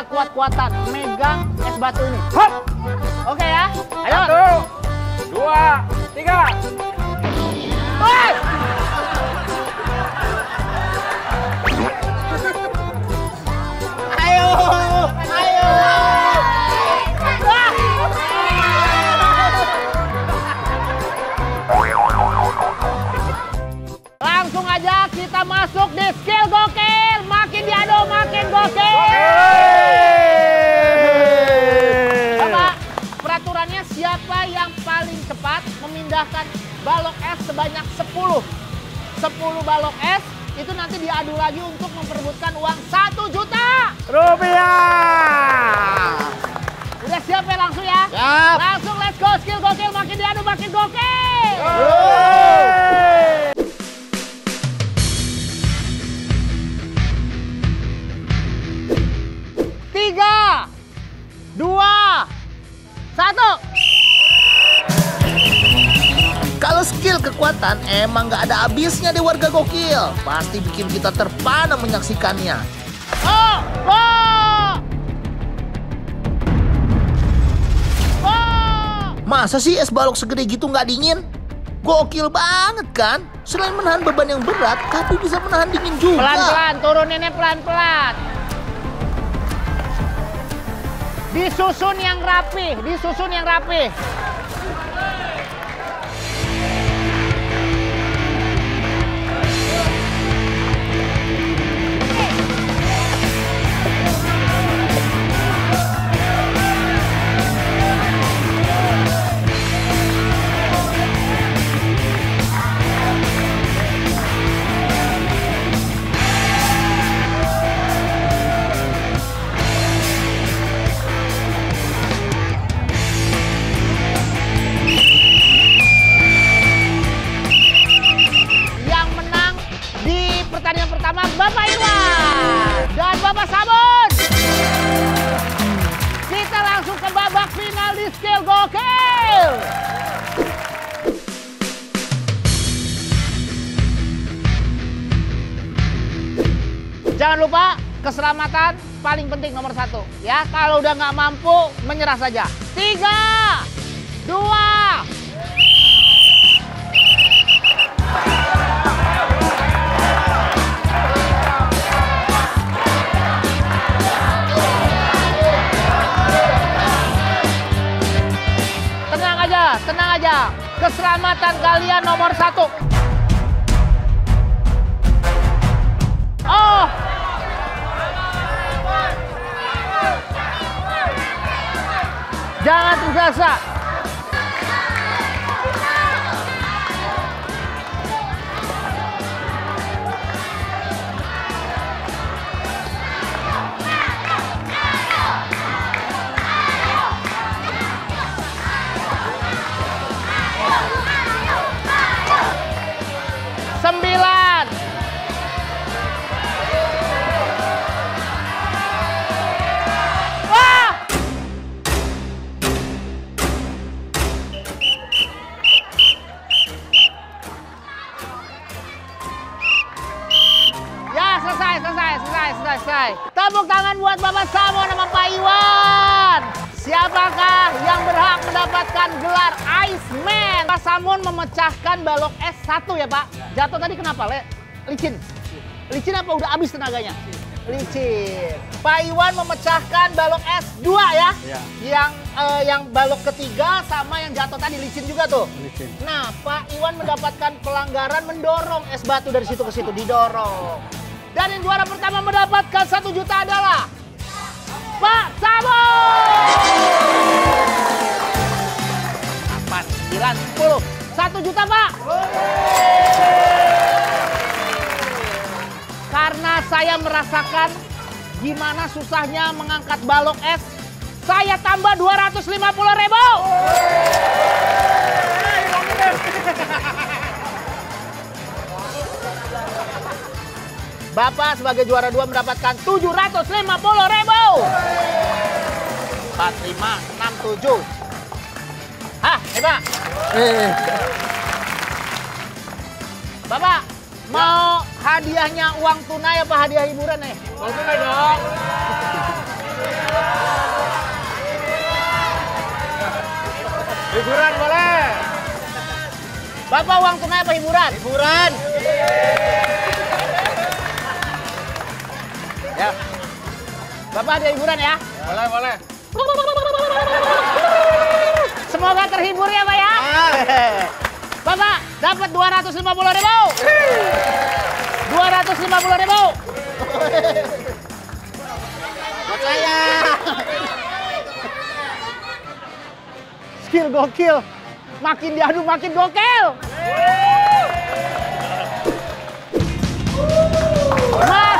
kuat-kuatan megang es batu ini. Hop! Oke ya, ayo. Satu, dua, tiga. Woi! Ayo, ayo. Langsung aja kita masuk di peraturannya siapa yang paling cepat memindahkan balok es sebanyak 10. 10 balok es itu nanti diadu lagi untuk memperebutkan uang 1 juta. Rupiah. Kekuatan emang nggak ada habisnya deh warga gokil. Pasti bikin kita terpana menyaksikannya. Oh, oh. Oh. Masa sih es balok segede gitu nggak dingin? Gokil banget kan? Selain menahan beban yang berat, tapi bisa menahan dingin juga. Pelan-pelan, turuninnya pelan-pelan. Disusun yang rapi, disusun yang rapi. Skill gokil. Jangan lupa keselamatan paling penting nomor satu ya. Kalau udah nggak mampu menyerah saja. Tiga, dua, Keselamatan kalian nomor satu. Oh. Jangan tergesa. Selesai. Tepuk tangan buat Bapak Samo nama Pak Iwan. Siapakah yang berhak mendapatkan gelar Iceman? Pak Samun memecahkan balok es satu ya Pak. Jatuh tadi kenapa? Le? Licin. Licin apa udah habis tenaganya? Licin. Pak Iwan memecahkan balok es dua ya. Iya. Yang eh, yang balok ketiga sama yang jatuh tadi licin juga tuh. Licin. Nah, Pak Iwan mendapatkan pelanggaran mendorong es batu dari situ ke situ, didorong. Dan yang juara pertama mendapatkan satu juta adalah Pak Samo. 8, 9, 10. Satu juta, Pak. Karena saya merasakan gimana susahnya mengangkat balok es, saya tambah 250 ribu. Bapak sebagai juara dua mendapatkan 750 ribu. 4567. Hah, hebat. Eh. Bapak, mau hadiahnya uang tunai apa hadiah hiburan nih? Uang tunai dong. Hiburan boleh. Bapak uang tunai apa hiburan? Hiburan. Bapak ada hiburan ya? boleh, boleh. Semoga terhibur ya Pak ya. Bapak dapat 250 ribu. 250 ribu. Buat saya. Skill gokil. Makin diadu makin gokil. Mas